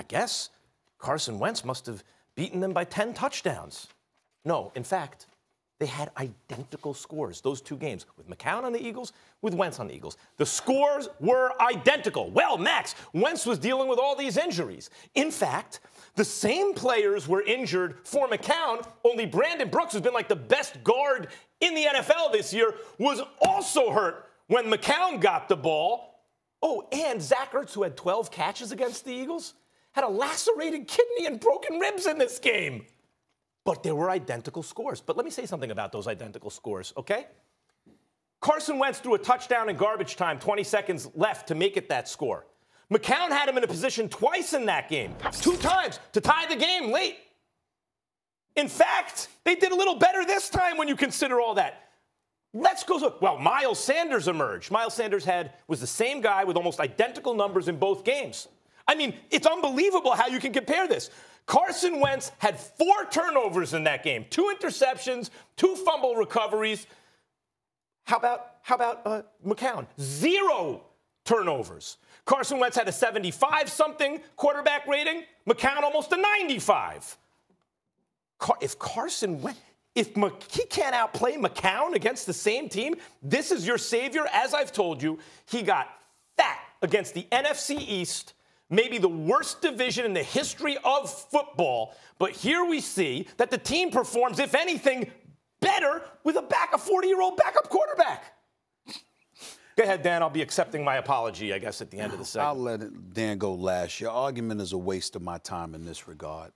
I guess Carson Wentz must have beaten them by 10 touchdowns. No, in fact, they had identical scores, those two games, with McCown on the Eagles, with Wentz on the Eagles. The scores were identical. Well, Max, Wentz was dealing with all these injuries. In fact, the same players were injured for McCown, only Brandon Brooks, who's been like the best guard in the NFL this year, was also hurt when McCown got the ball. Oh, and Zach Ertz, who had 12 catches against the Eagles, had a lacerated kidney and broken ribs in this game but there were identical scores. But let me say something about those identical scores, okay? Carson Wentz threw a touchdown in garbage time, 20 seconds left to make it that score. McCown had him in a position twice in that game, two times to tie the game late. In fact, they did a little better this time when you consider all that. Let's go. Well, Miles Sanders emerged. Miles Sanders had was the same guy with almost identical numbers in both games. I mean, it's unbelievable how you can compare this. Carson Wentz had four turnovers in that game, two interceptions, two fumble recoveries. How about how about uh, McCown? Zero turnovers. Carson Wentz had a 75 something quarterback rating. McCown almost a 95. Car- if Carson Wentz, if he can't outplay McCown against the same team, this is your savior. As I've told you, he got fat against the NFC East maybe the worst division in the history of football. But here we see that the team performs, if anything, better with a back, a 40 year old backup quarterback. Go ahead, Dan. I'll be accepting my apology, I guess, at the end of the segment. I'll let it, Dan go last. Your argument is a waste of my time in this regard.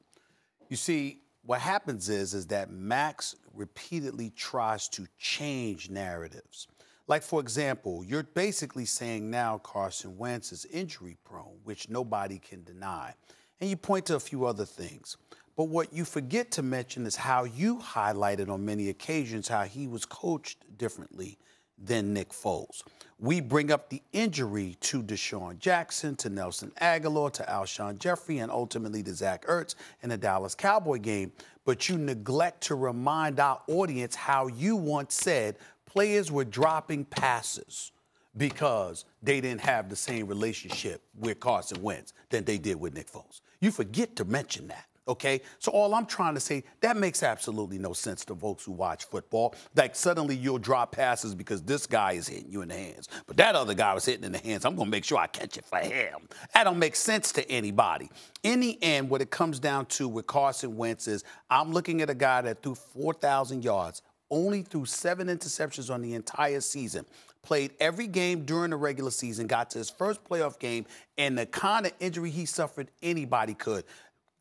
You see, what happens is, is that Max repeatedly tries to change narratives. Like, for example, you're basically saying now Carson Wentz is injury prone, which nobody can deny. And you point to a few other things. But what you forget to mention is how you highlighted on many occasions how he was coached differently than Nick Foles. We bring up the injury to DeSean Jackson, to Nelson Agholor, to Alshon Jeffery, and ultimately to Zach Ertz in the Dallas Cowboy game. But you neglect to remind our audience how you once said players were dropping passes because they didn't have the same relationship with Carson Wentz than they did with Nick Foles. You forget to mention that. Okay, so all I'm trying to say that makes absolutely no sense to folks who watch football. Like suddenly you'll drop passes because this guy is hitting you in the hands, but that other guy was hitting in the hands. I'm gonna make sure I catch it for him. That don't make sense to anybody. In the end, what it comes down to with Carson Wentz is I'm looking at a guy that threw 4,000 yards, only threw seven interceptions on the entire season. Played every game during the regular season, got to his first playoff game, and the kind of injury he suffered, anybody could.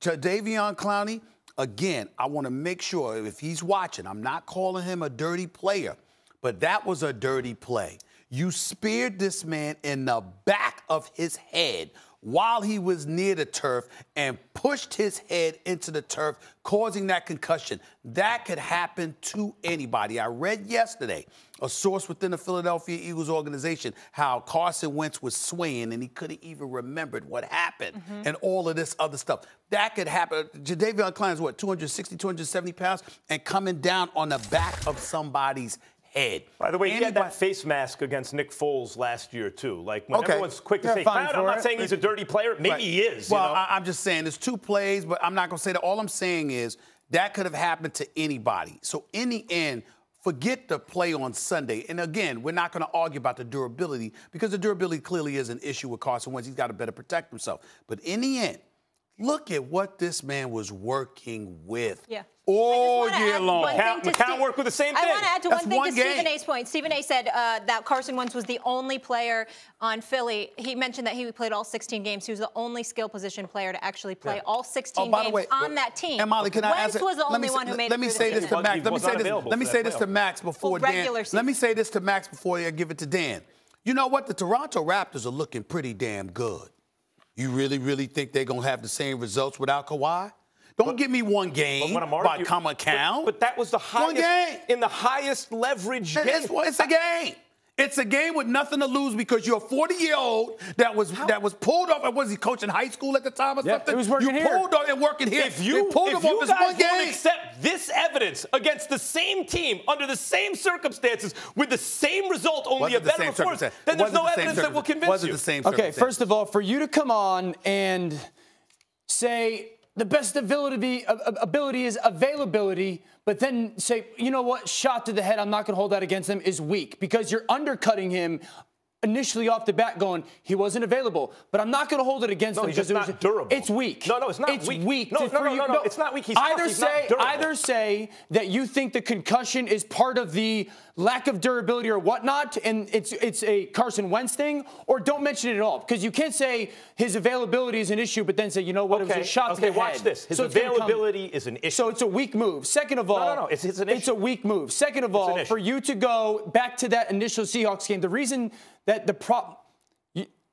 To Jadeveon Clowney, again, I want to make sure if he's watching, I'm not calling him a dirty player, but that was a dirty play. You speared this man in the back of his head while he was near the turf and pushed his head into the turf, causing that concussion. That could happen to anybody. I read yesterday a source within the Philadelphia Eagles organization how Carson Wentz was swaying and he couldn't even remembered what happened mm-hmm. and all of this other stuff. That could happen. Jadeveon Clowney is what, 260, 270 pounds and coming down on the back of somebody's head. By the way, Anybody, he had that face mask against Nick Foles last year too. Like when okay. everyone's quick to yeah, say, I'm not it. saying he's a dirty player. Maybe right. he is. Well, you know? I, am just saying there's two plays, but I'm not going to say that. All I'm saying is that could have happened to anybody. So in the end. Forget the play on Sunday. And again, we're not going to argue about the durability because the durability clearly is an issue with Carson Wentz. He's got to better protect himself. But in the end, Look at what this man was working with. Yeah. All year long. McCown, McCown worked with the same thing. I want to add to That's one thing one to game. Stephen A's point. Stephen A said uh, that Carson Wentz was the only player on Philly. He mentioned that he played all 16 games. He was the only skill position player to actually play yeah. all 16 oh, games way, on that team. And Molly, can Wentz I ask was the only me, one who made let me say this to Max. Let me say this. Let me say this to Max before Dan. Let me say this to Max before I give it to Dan. You know what? The Toronto Raptors are looking pretty damn good. You really, really think they're going to have the same results without Kawhi? Don't but, give me one game by you, come account. But, but, that was the highest in the highest leverage game. It's, it's a game. It's a game with nothing to lose because you're a 40 year old that was How? that was pulled off. Was he coaching high school at the time or yeah, something? He was working you here. pulled off and working here. If you, pulled if him you off guys one game. accept this evidence against the same team under the same circumstances with the same result, only Wasn't a better performance, then there's no the evidence that will convince Wasn't you. The same okay, first of all, for you to come on and say the best ability ability is availability, but then say, you know what, shot to the head, I'm not going to hold that against him is weak because you're undercutting him initially off the bat going, he wasn't available. But I'm not going to hold it against no, him because it was durable. It's weak. No, no, it's not it's weak. weak. No, to, no, no, you, no, no, it's not weak. He's either tough. Say either say that you think the concussion is part of the lack of durability or whatnot, and it's it's a Carson Wentz thing, or don't mention it at all because you can't say his availability is an issue, but then say, you know what, okay. it was a shot okay, to the watch head. this. His So it's availability is an issue. so it's a weak move. Second of all, no, no, it's- it's an issue. It's a weak move. Second of all, for you to go back to that initial Seahawks game, the reason that the prop.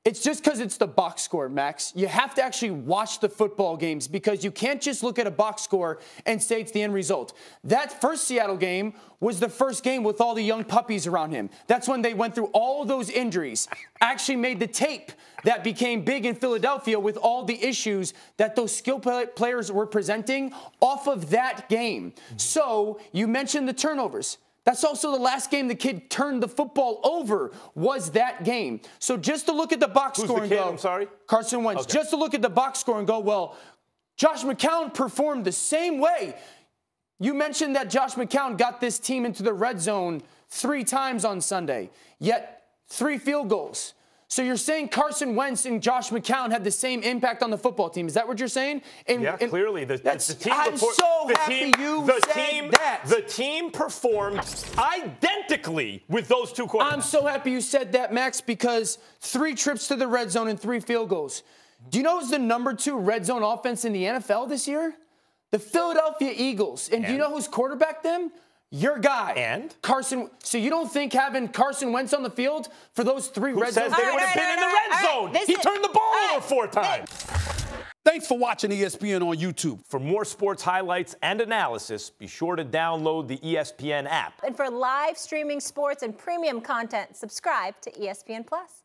It's just because it's the box score, Max. You have to actually watch the football games because you can't just look at a box score and say it's the end result. That first Seattle game was the first game with all the young puppies around him. That's when they went through all those injuries, actually made the tape that became big in Philadelphia with all the issues that those skill players were presenting off of that game. So you mentioned the turnovers. That's also the last game the kid turned the football over was that game. So just to look at the box Who's score the and go, I'm sorry? Carson Wentz. Okay. Just to look at the box score and go, well, Josh McCown performed the same way. You mentioned that Josh McCown got this team into the red zone three times on Sunday, yet three field goals. So you're saying Carson Wentz and Josh McCown had the same impact on the football team? Is that what you're saying? And- Yeah, and clearly. The, that's, the team I'm before- so the happy team, you the said team, that. The team performed identically with those two quarterbacks. I'm so happy you said that, Max, because three trips to the red zone and three field goals. Do you know who's the number two red zone offense in the NFL this year? The Philadelphia Eagles. And, do you know who's quarterback them? Your guy. And? Carson. So you don't think having Carson Wentz on the field for those three Who red says zone they All right, would have all been right, in the red right, zone? This He is- turned the ball all over four times. Thanks for watching E ESPN on YouTube. For more sports highlights and analysis, be sure to download the E ESPN app. And for live streaming sports and premium content, subscribe to ESPN Plus.